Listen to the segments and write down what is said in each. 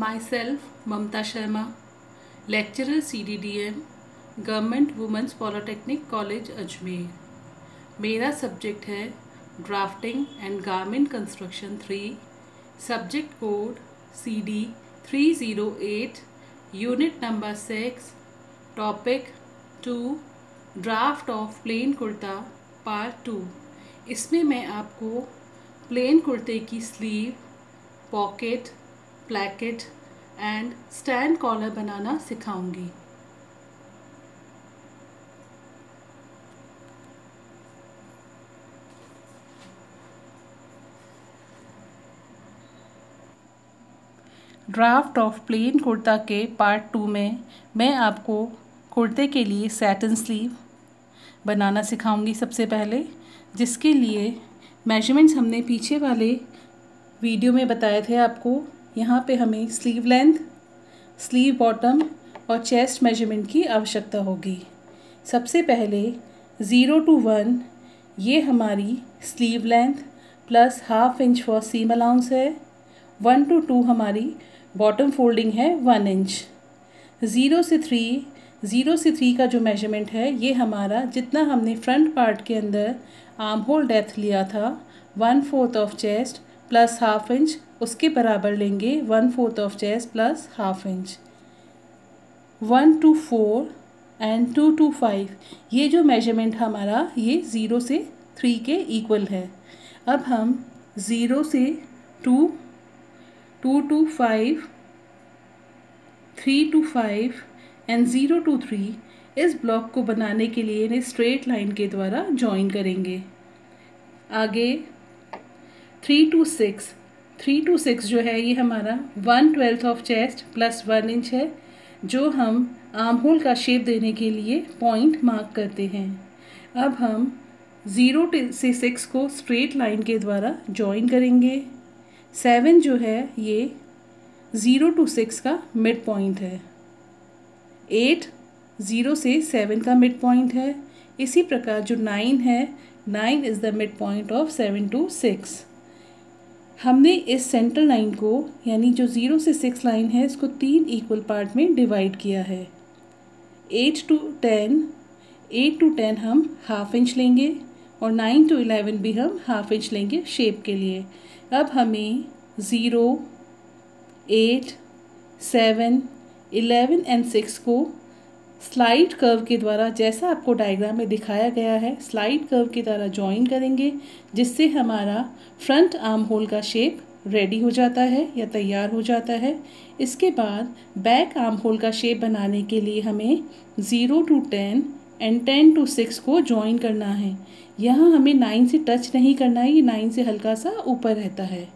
myself Mamta Sharma, lecturer CDDM, government women's polytechnic college Ajmer मेरा subject है drafting and garment construction three subject code C D three zero eight unit number six topic two draft of plain kurta part two इसमें मैं आपको plain कुर्ते की sleeve pocket placket and stand collar बनाना सिखाऊँगी draft of plain kurta के part to में मैं आपको कुर्ते के लिए सैटन स्लीव बनाना सिखाऊँगी सबसे पहले जिसके लिए मेजरमेंट्स हमने पीछे वाले वीडियो में बताए थे आपको यहाँ पे हमें स्लीव लेंथ स्लीव बॉटम और चेस्ट मेज़रमेंट की आवश्यकता होगी। सबसे पहले ज़ीरो टू वन ये हमारी sleeve length plus half inch for seam allowance है। वन टू टू हमारी बॉटम फोल्डिंग है वन इंच ज़ीरो से थ्री ज़ीरो से थ्री का जो मेज़रमेंट है, ये हमारा जितना हमने फ्रंट पार्ट के अंदर आर्म होल डेथ लिया था one fourth of chest plus half inch उसके बराबर लेंगे one fourth of chest plus half inch. One two four and two two five, ये जो मेज़रमेंट हमारा, ये ज़ीरो से थ्री के इक्वल है। अब हम ज़ीरो से two two two five three two five and zero two three इस ब्लॉक को बनाने के लिए इन्हें स्ट्रेट लाइन के द्वारा ज्वाइन करेंगे। आगे three two six three two six जो है, ये हमारा one twelfth of chest plus one inch है, जो हम आर्म होल का शेप देने के लिए पॉइंट मार्क करते हैं। अब हम ज़ीरो से सिक्स को स्ट्रेट लाइन के द्वारा जॉइन करेंगे। सेवन जो है, ये ज़ीरो टू सिक्स का मिड पॉइंट है। एट ज़ीरो से सेवन का मिड पॉइंट है। इसी प्रकार जो नाइन है nine is the mid point of seven two six हमने इस सेंट्रल लाइन को, यानी जो ज़ीरो से सिक्स लाइन है, इसको तीन इक्वल पार्ट में डिवाइड किया है। Eight two ten eight two ten हम हाफ़ इंच लेंगे और नाइन टू इलेवन भी हम हाफ़ इंच लेंगे शेप के लिए। अब हमें zero eight seven eleven and six को स्लाइड कर्व के द्वारा जैसा आपको डायग्राम में दिखाया गया है, स्लाइड कर्व के द्वारा ज्वाइन करेंगे, जिससे हमारा फ्रंट आर्म होल का शेप रेडी हो जाता है या तैयार हो जाता है। इसके बाद बैक आर्म होल का शेप बनाने के लिए हमें zero two ten and ten two six को ज्वाइन करना है। यहाँ हमें नाइन से टच नहीं करना है, ये नाइन से हल्का सा ऊपर रहता है।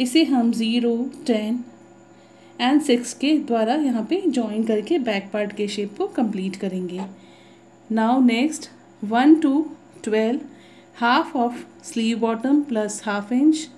इसे हम ज़ीरो टेन एंड सिक्स के द्वारा यहाँ पे ज्वाइन करके बैक पार्ट के शेप को कंप्लीट करेंगे। Now next one two twelve half of sleeve bottom plus half inch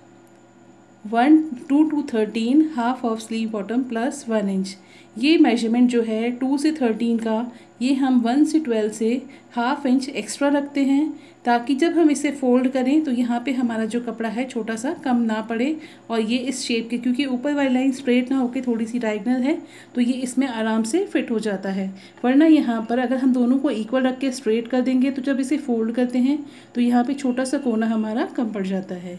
one, two two thirteen half of sleeve bottom plus one inch ये measurement जो है टू से थर्टीन का, ये हम वन से ट्वेल्व से हाफ़ इंच एक्स्ट्रा रखते हैं, ताकि जब हम इसे फोल्ड करें तो यहाँ पे हमारा जो कपड़ा है, छोटा सा कम ना पड़े, और ये इस शेप के, क्योंकि ऊपर वाली लाइन स्ट्रेट ना होकर थोड़ी सी डायगनल है तो ये इसमें आराम से फिट हो जाता है। वरना यहाँ पर अगर हम दोनों को इक्वल रख के स्ट्रेट कर देंगे तो जब इसे फोल्ड करते हैं तो यहाँ पर छोटा सा कोना हमारा कम पड़ जाता है।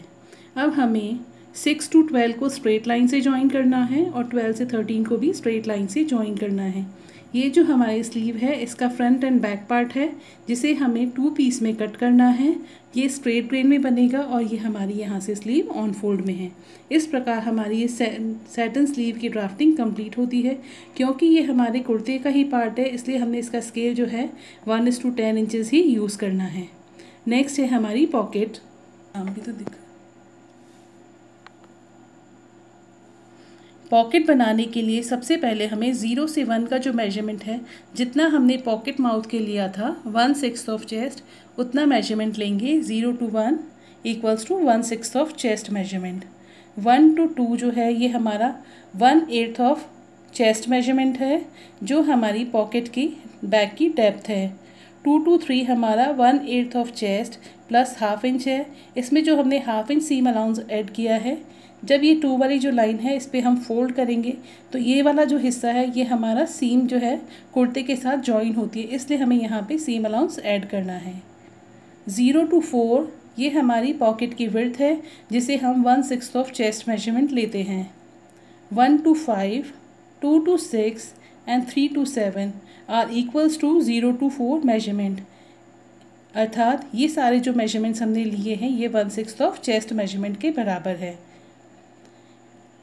अब हमें सिक्स टू ट्वेल्व को स्ट्रेट लाइन से ज्वाइन करना है और ट्वेल्व से थर्टीन को भी स्ट्रेट लाइन से ज्वाइन करना है। ये जो हमारी स्लीव है, इसका फ्रंट एंड बैक पार्ट है, जिसे हमें टू पीस में कट करना है। ये स्ट्रेट ग्रेन में बनेगा और ये हमारी यहाँ से स्लीव ऑन फोल्ड में है। इस प्रकार हमारी ये सेटन स्लीव की ड्राफ्टिंग कंप्लीट होती है, क्योंकि ये हमारे कुर्ते का ही पार्ट है, इसलिए हमने इसका स्केल जो है one is to ten inches he use करना है। नेक्स्ट है हमारी पॉकेट भी तो दिखा पॉकेट बनाने के लिए सबसे पहले हमें ज़ीरो से वन का जो मेज़रमेंट है, जितना हमने पॉकेट माउथ के लिया था, वन सिक्स ऑफ़ चेस्ट, उतना मेज़रमेंट लेंगे, zero two one equals to one six of chest measurement one two two जो है, ये हमारा one eighth of chest measurement है, जो हमारी पॉकेट की बैक की डेप्थ है। टू टू थ्री हमारा one eighth of chest plus half inch है। इसमें जो हमने half inch seam allowance add किया है, जब ये टू वाली जो लाइन है, इस पर हम फोल्ड करेंगे तो ये वाला जो हिस्सा है, ये हमारा सीम जो है, कुर्ते के साथ जॉइन होती है, इसलिए हमें यहाँ पे सीम अलाउंस ऐड करना है। ज़ीरो टू फोर ये हमारी पॉकेट की विर्थ है, जिसे हम one six of chest measurement लेते हैं। One two five two two six and three two seven are equals to zero two four measurement अर्थात ये सारे जो मेजरमेंट्स हमने लिए हैं, ये one six of chest measurement के बराबर है।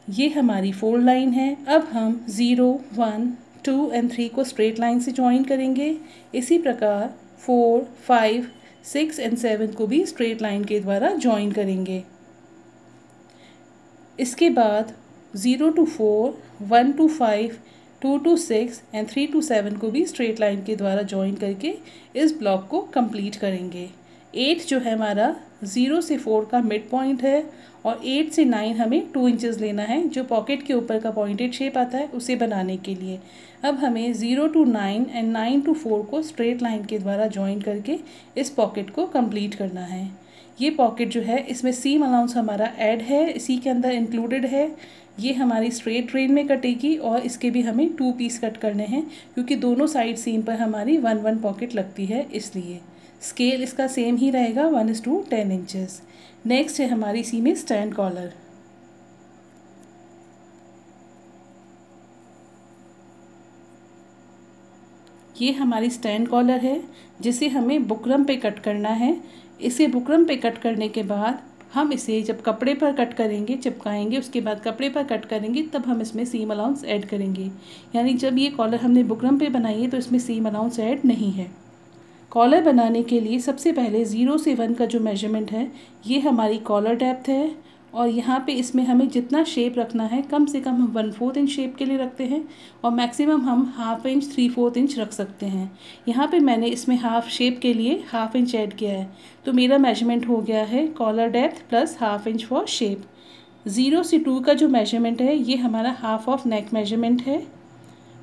ये हमारी फोर लाइन है। अब हम zero one two and three को स्ट्रेट लाइन से ज्वाइन करेंगे। इसी प्रकार four five six and seven को भी स्ट्रेट लाइन के द्वारा ज्वाइन करेंगे। इसके बाद zero two four one two five two two six and three two seven को भी स्ट्रेट लाइन के द्वारा ज्वाइन करके इस ब्लॉक को कंप्लीट करेंगे। एट जो है हमारा ज़ीरो से फोर का मिड पॉइंट है और एट से नाइन हमें टू इंचेस लेना है, जो पॉकेट के ऊपर का पॉइंटेड शेप आता है, उसे बनाने के लिए। अब हमें zero two nine and nine two four को स्ट्रेट लाइन के द्वारा ज्वाइन करके इस पॉकेट को कंप्लीट करना है। ये पॉकेट जो है, इसमें सीम अलाउंस हमारा ऐड है, इसी के अंदर इंक्लूडेड है। ये हमारी स्ट्रेट ट्रेन में कटेगी और इसके भी हमें टू पीस कट करने हैं, क्योंकि दोनों साइड सीम पर हमारी वन वन पॉकेट लगती है, इसलिए। स्केल इसका सेम ही रहेगा one is to ten inches next है हमारी सी में स्टैंड कॉलर ये हमारी स्टैंड कॉलर है, जिसे हमें बुकरम पे कट करना है। इसे बुकरम पे कट करने के बाद हम इसे जब कपड़े पर कट करेंगे, चिपकाएँगे, उसके बाद कपड़े पर कट करेंगे, तब हम इसमें सीम अलाउंस ऐड करेंगे। यानी जब ये कॉलर हमने बुकरम पे बनाई है तो इसमें सीम अलाउंस ऐड नहीं है। कॉलर बनाने के लिए सबसे पहले ज़ीरो से वन का जो मेज़रमेंट है, ये हमारी कॉलर डेप्थ है और यहाँ पे इसमें हमें जितना शेप रखना है, कम से कम हम वन फोर्थ इंच शेप के लिए रखते हैं और मैक्सिमम हम half inch three fourth inch रख सकते हैं। यहाँ पे मैंने इसमें हाफ़ शेप के लिए हाफ़ इंच ऐड किया है। तो मेरा मेज़रमेंट हो गया है collar depth plus half inch for shape zero से टू का जो मेज़रमेंट है, ये हमारा हाफ़ ऑफ़ नेक मेज़रमेंट है।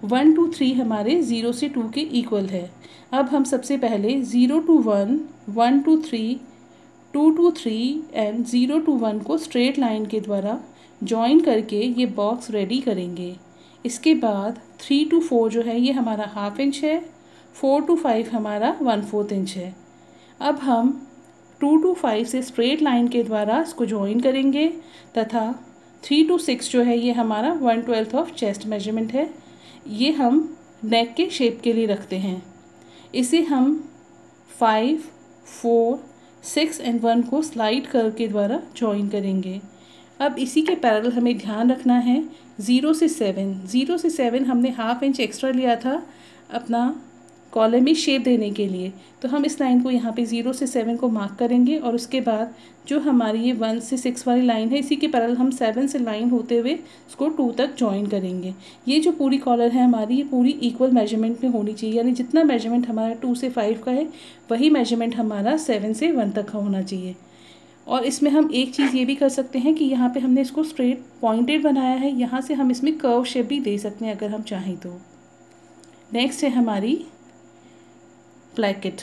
वन टू थ्री हमारे ज़ीरो से टू के इक्वल है। अब हम सबसे पहले zero two one one two three, two two three and zero two one को स्ट्रेट लाइन के द्वारा जॉइन करके ये बॉक्स रेडी करेंगे। इसके बाद थ्री टू फोर जो है, ये हमारा हाफ़ इंच है फोर टू फाइव हमारा वन फोर्थ इंच है। अब हम टू टू फाइव से स्ट्रेट लाइन के द्वारा इसको ज्वाइन करेंगे तथा थ्री टू सिक्स जो है, ये हमारा one twelfth of chest measurement है। ये हम नेक के शेप के लिए रखते हैं। इसे हम five four six and one को स्लाइड कर के द्वारा जॉइन करेंगे। अब इसी के पैरल हमें ध्यान रखना है। ज़ीरो से सेवन ज़ीरो से सेवन हमने हाफ़ इंच एक्स्ट्रा लिया था। अपना कॉलम में शेप देने के लिए। तो हम इस लाइन को यहाँ पे ज़ीरो से सेवन को मार्क करेंगे और उसके बाद जो हमारी ये वन से सिक्स वाली लाइन है, इसी के पैरल हम सेवन से लाइन होते हुए उसको टू तक ज्वाइन करेंगे। ये जो पूरी कॉलर है हमारी, ये पूरी इक्वल मेज़रमेंट में होनी चाहिए। यानी जितना मेज़रमेंट हमारा टू से फाइव का है, वही मेज़रमेंट हमारा सेवन से वन तक का होना चाहिए। और इसमें हम एक चीज़ ये भी कर सकते हैं कि यहाँ पे हमने इसको स्ट्रेट पॉइंटेड बनाया है। यहाँ से हम इसमें कर्व शेप भी दे सकते हैं अगर हम चाहें तो। नेक्स्ट है हमारी प्लैकेट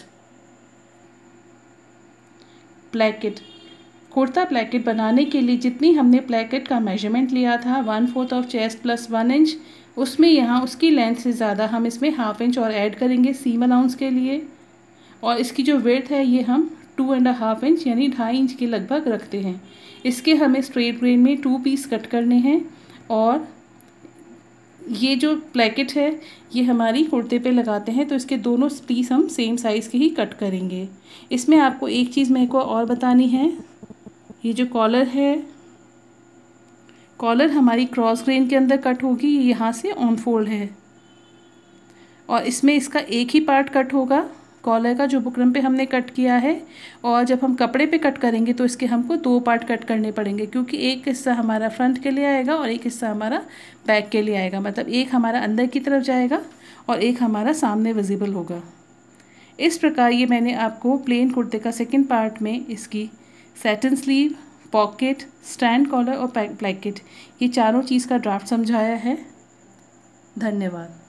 प्लैकेट कुर्ता प्लैकेट बनाने के लिए जितनी हमने प्लैकेट का मेज़रमेंट लिया था one fourth of chest plus one inch उसमें यहाँ उसकी लेंथ से ज़्यादा हम इसमें हाफ़ इंच और ऐड करेंगे सीम अलाउंस के लिए। और इसकी जो वेथ है, ये हम टू एंड हाफ़ इंच यानी ढाई इंच के लगभग रखते हैं। इसके हमें स्ट्रेट ब्रेन में टू पीस कट करने हैं और ये जो प्लेकेट है, ये हमारी कुर्ते पे लगाते हैं तो इसके दोनों पीस हम सेम साइज़ के ही कट करेंगे। इसमें आपको एक चीज़ मेरे को और बतानी है। ये जो कॉलर है कॉलर हमारी क्रॉस ग्रेन के अंदर कट होगी, ये यहाँ से ऑन फोल्ड है। और इसमें इसका एक ही पार्ट कट होगा। कॉलर का जो बुकरम पे हमने कट किया है और जब हम कपड़े पे कट करेंगे तो इसके हमको दो पार्ट कट करने पड़ेंगे, क्योंकि एक हिस्सा हमारा फ्रंट के लिए आएगा और एक हिस्सा हमारा बैक के लिए आएगा। मतलब एक हमारा अंदर की तरफ़ जाएगा और एक हमारा सामने विजिबल होगा। इस प्रकार ये मैंने आपको प्लेन कुर्ते का सेकेंड पार्ट में इसकी set in sleeve pocket stand collar और प्लैकेट ये चारों चीज़ का ड्राफ्ट समझाया है। धन्यवाद।